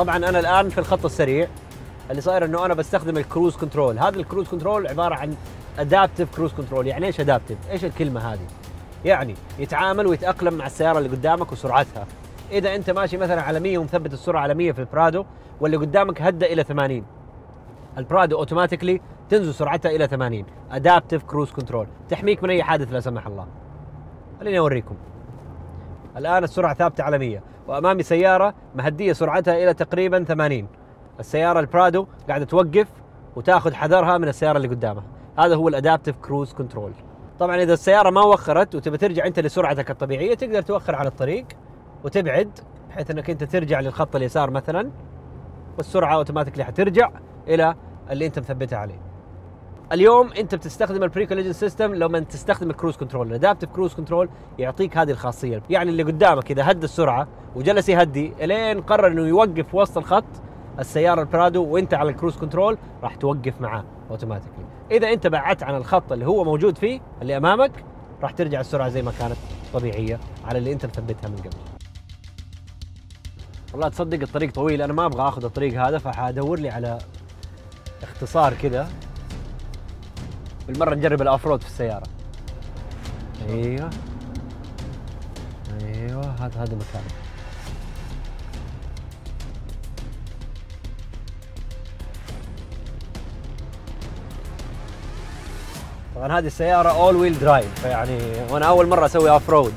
طبعا أنا الآن في الخط السريع. اللي صاير إنه أنا بستخدم ال cruise control. هذا ال cruise control عبارة عن adaptive cruise control يعني إيش adaptive إيش الكلمة هذه؟ يعني يتعامل ويتأقلم مع السيارة اللي قدامك وسرعتها. إذا أنت ماشي مثلا على 100 ومثبت السرعة على 100 في البرادو واللي قدامك هدى إلى 80 البرادو automatically تنزل سرعتها إلى 80 adaptive cruise control تحميك من أي حادث لا سمح الله. خليني أوريكم. الآن السرعة ثابتة على 100 وأمامي سيارة مهدية سرعتها إلى تقريبا 80 السيارة البرادو قاعدة توقف وتأخذ حذرها من السيارة اللي قدامها. هذا هو ال adaptive cruise control. طبعا إذا السيارة ما وخرت وتبي ترجع أنت لسرعتك الطبيعية تقدر توخر على الطريق وتبعد بحيث إنك أنت ترجع للخط اليسار مثلا والسرعة automatically حترجع إلى اللي أنت مثبتها عليه. اليوم انت بتستخدم ال pre-collision system لما تستخدم ال cruise control ال adaptive cruise control يعطيك هذه الخاصية. يعني اللي قدامك إذا هدى السرعة وجلس يهدي إلين قرر إنه يوقف وسط الخط السيارة البرادو وأنت على ال cruise control راح توقف معاه automatically إذا أنت بعدت عن الخط اللي هو موجود فيه اللي أمامك راح ترجع السرعة زي ما كانت طبيعية على اللي أنت مثبتها من قبل. والله تصدق الطريق طويل أنا ما أبغى آخذ الطريق هذا فحادور لي على اختصار كذا بالمرة نجرب ال off road في السيارة. أيوه. أيوه هذا هذا مكانه طبعا هذه السيارة all wheel drive فيعني وأنا أول مرة أسوي off road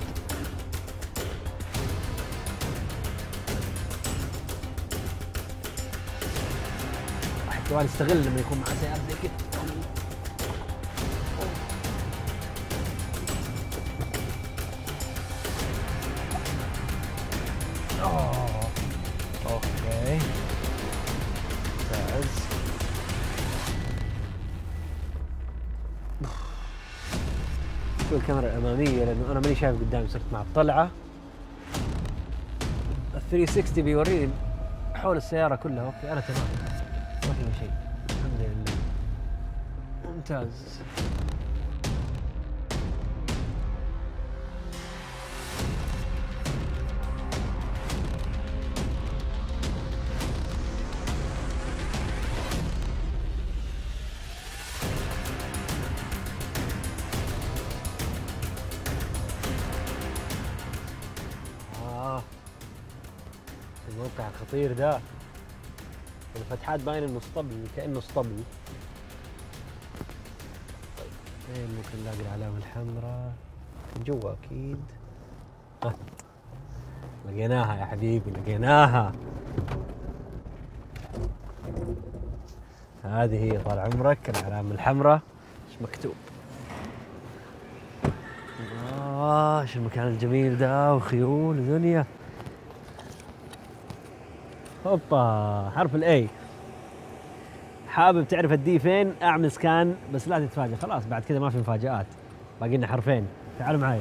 واحد كمان يستغل لما يكون معاه سيارة زي كذا ممتاز شو الكاميرا الأمامية لأنه أنا ماني شايف قدامي صرت مع الطلعة. ال 360 بيوريني حول السيارة كلها. أوكي أنا تمام. ما في شيء. الحمد لله. ممتاز. الموقع الخطير ده. الفتحات باين إنه اسطبل كأنه اسطبل. طيب فين ممكن نلاقي العلامة الحمراء؟ جوا أكيد. ها لقيناها يا حبيبي لقيناها. هذه هي طال عمرك العلامة الحمراء. إيش مكتوب؟ آه إيش المكان الجميل ده؟ وخيول ودنيا هوبا حرف ال A حابب تعرف ال D فين؟ أعمل scan بس لا تتفاجئ. خلاص بعد كذا ما في مفاجآت. باقي لنا حرفين. تعالوا معي